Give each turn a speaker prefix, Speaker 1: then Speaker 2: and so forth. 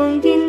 Speaker 1: mungkin